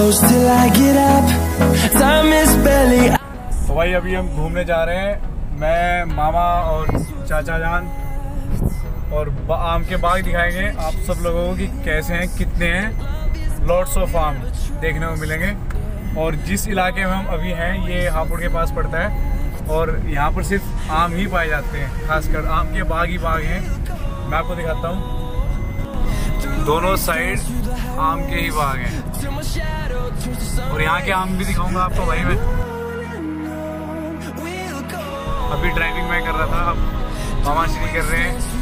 close till I get up. Time is barely. तो भाई अभी हम घूमने जा रहे हैं। मैं, मामा और चाचा जान और आम के बाग दिखाएँगे। आप सब लोगों को कि कैसे हैं, कितने हैं। लॉट्स ऑफ़ आम देखने को मिलेंगे। और जिस इलाके में हम अभी हैं, ये हापुड़ के पास पड़ता है। और यहाँ पर सिर्फ़ आम ही पाए जाते हैं, खासकर आम के बाग ही बाग हैं। मैं आपको दिखाता हूँ। दोनों साइड आम के ही बाग हैं। और यहाँ के आम भी दिखाऊँगा आपको भाई मैं। अभी ड्राइविंग मैं कर रहा था, अब मामा श्री कर रहे हैं।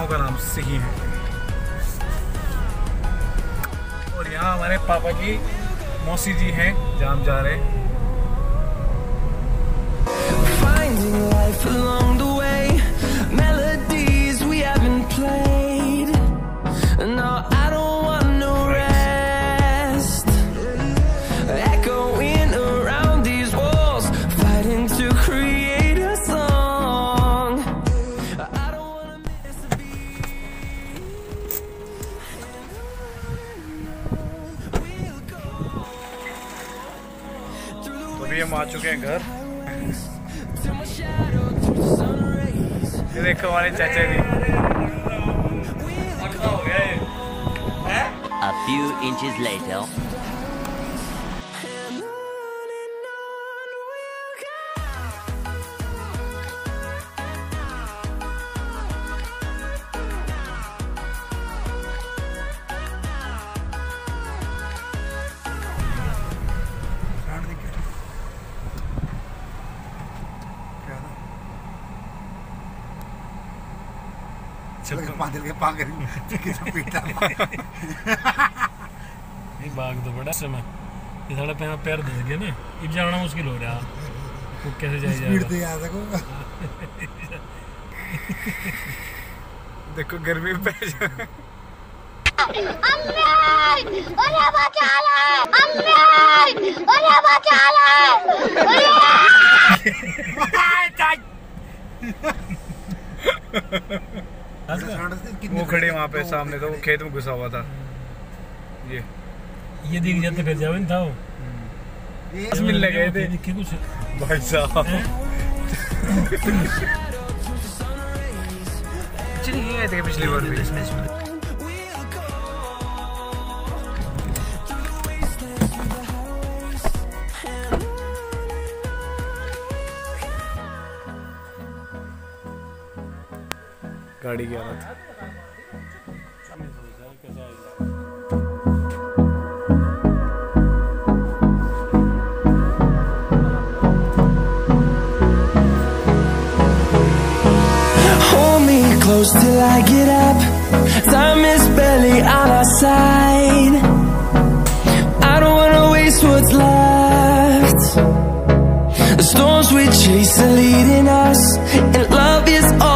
गाँव का नाम सिही है और यहाँ हमारे पापा की मौसी जी हैं जहाँ हम जा रहे हैं Finding life along the way. Melodies we haven't played. अभी हम आ चुके हैं घर. ये देखो हमारे चाचा जी हो A few inches later. पागल के पागल किसी पीटा। नहीं बाग तो बड़ा समय ये थोड़ा पैर पैर धस गया ना अब जाना मुश्किल हो रहा। वो कैसे जाए स्पीड जाएगा? से आ सको देखो गर्मी में पै जा वो खड़े वहाँ पे सामने तो वो खेत में घुसा हुआ था। ये। ये दिख जाते फिर जावे था वो बस मिलने गए थे। दिखे कुछ भाई साहब। ये थे पिछली बार भी। गाड़ी की हालत Hold me close till I get up. Time is barely on our side. I don't wanna waste what's left. The storms we chase are leading us, and love is all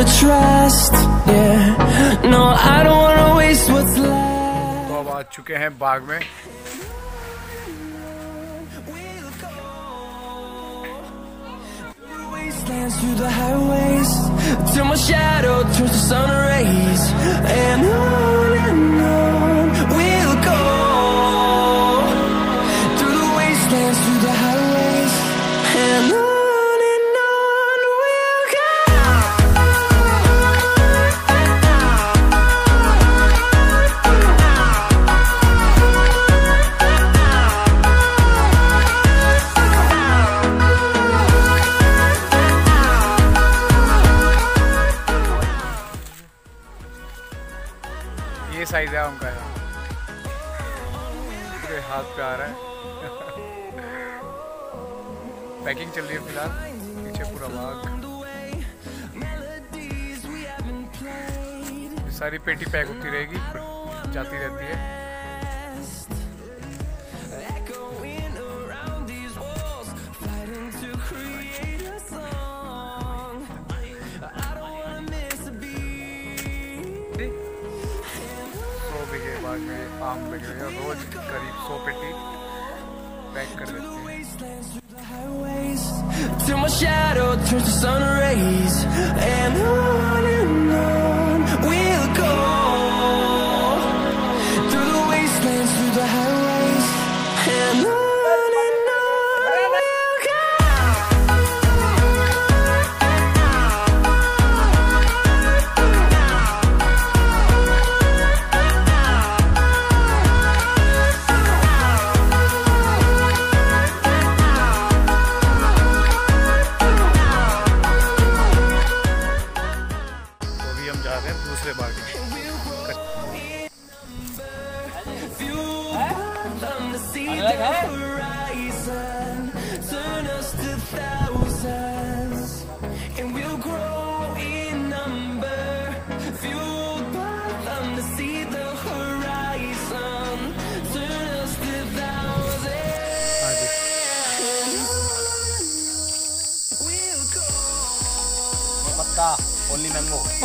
we'll ever trust. Yeah, no, I don't wanna waste what's left. तो अब आ चुके हैं बाग में We'll go through the wastelands, through the highways, till my shadow turns to sun rays, and on ये size है उनका। पूरे हाथ पे आ रहा है। पैकिंग चल रही है फ़िलहाल। पीछे पूरा बाग। played. सारी पेटी पैक होती रहेगी जाती रहती है। बाग में आम लगे हुए हैं रोज करीब सौ पेटी पैक कर देते हैं highways till my shadow turns to sun rays and on and on दूसरे बाग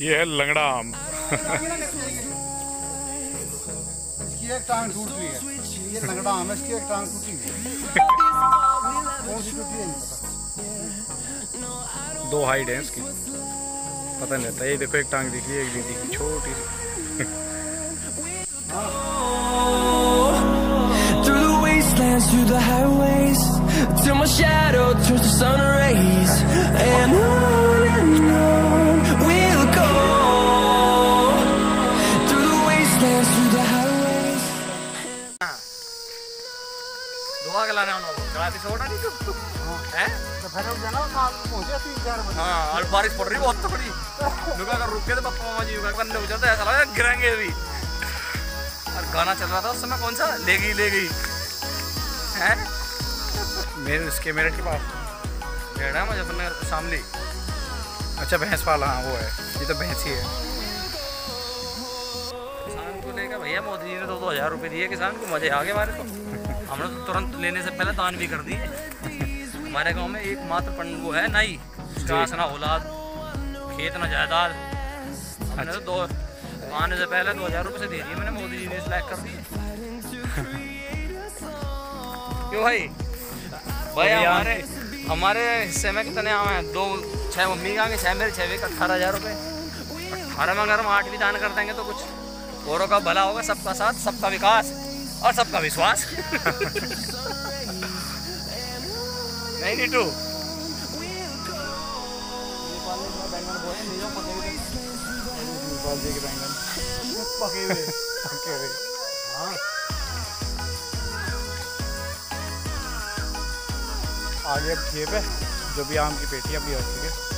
ये है लंगड़ा आम इसकी एक टांग टूट रही है। ये लंगड़ा आम है इसकी एक टांग टूटी है। कौन सी टूटी है? पता दो हाइट है इसकी। पता नहीं रहता। ये देखो एक टांग दिख रही है एक नहीं दिखी छोटी सी। Through the wastelands, through the highways, till my shadow turns to sun rays, and on and on we'll go. Through the wastelands, through the highways. दुआ के लाने वाला गलाती छोड़ा नहीं तू हैं। तो फिर हम जाना साथ पहुँचे तीन चार बजे हाँ। और बारिश पड़ रही बहुत तगड़ी लुका अगर रुक गए तो पप्पा मामा जी करने हो जाता है ऐसा लगा गिरेंगे अभी और गाना चल रहा था उस समय कौन सा ले गई ले गई हैं। मेरे इसके मेरठ के पास। भेड़ा मुजफ्फरनगर शामली। अच्छा भैंस वाला हाँ वो है। ये तो भैंस ही है। किसान को लेकर भैया मोदी जी ने दो दो हज़ार रुपये दिए किसान को मज़े आ गए हमारे को हमने तो तुरंत लेने से पहले दान भी कर दी हमारे गाँव में एकमात्र पंड वो है नाई उसका आसना औलाद खेत ना जायदाद। हमने तो दो आने से पहले दो हज़ार रुपये से दे दिए मैंने मोदी जी ने सिलेक्ट कर दिए। क्यों भाई? भाई हमारे हमारे हिस्से में कितने आम हैं? दो छः मम्मी के आगे छः मेरे छः वीक अट्ठारह हज़ार रुपये अठारह में अगर हम आठ भी दान कर देंगे तो कुछ औरों का भला होगा सबका साथ सबका विकास और सबका विश्वास। नहीं नीटू आगे अब खेप है जो भी आम की पेटी अभी हो चुकी और